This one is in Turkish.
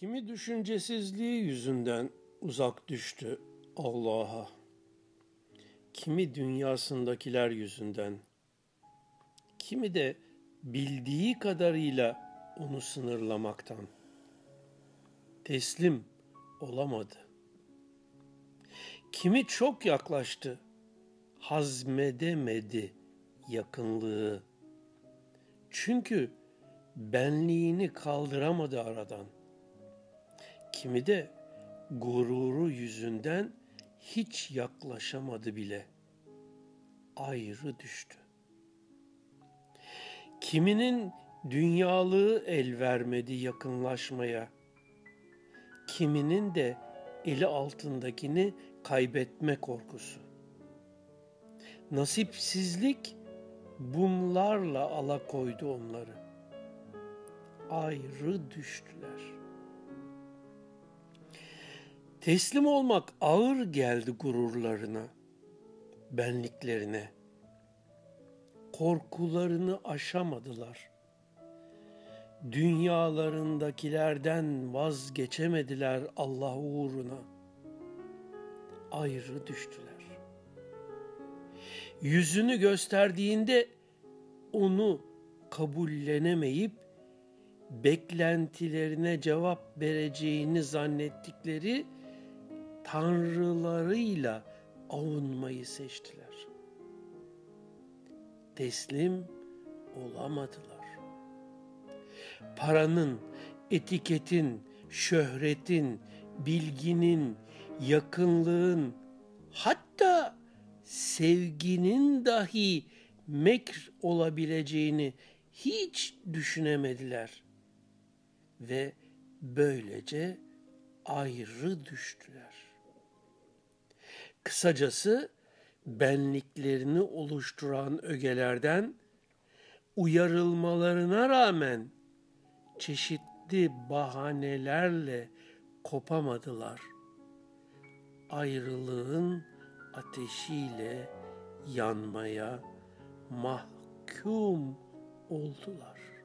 Kimi düşüncesizliği yüzünden uzak düştü Allah'a. Kimi dünyasındakiler yüzünden. Kimi de bildiği kadarıyla onu sınırlamaktan. Teslim olamadı. Kimi çok yaklaştı, hazmedemedi yakınlığı. Çünkü benliğini kaldıramadı aradan. Kimi de gururu yüzünden hiç yaklaşamadı bile. Ayrı düştü. Kiminin dünyalığı el vermedi yakınlaşmaya. Kiminin de eli altındakini kaybetme korkusu. Nasipsizlik bunlarla alakoydu onları. Ayrı düştüler.'' Teslim olmak ağır geldi gururlarına, benliklerine. Korkularını aşamadılar. Dünyalarındakilerden vazgeçemediler Allah uğruna. Ayrı düştüler. Yüzünü gösterdiğinde onu kabullenemeyip beklentilerine cevap vereceğini zannettikleri tanrılarıyla avunmayı seçtiler. Teslim olamadılar. Paranın, etiketin, şöhretin, bilginin, yakınlığın, hatta sevginin dahi mekr olabileceğini hiç düşünemediler ve böylece ayrı düştüler. Kısacası benliklerini oluşturan ögelerden uyarılmalarına rağmen çeşitli bahanelerle kopamadılar. Ayrılığın ateşiyle yanmaya mahkum oldular.''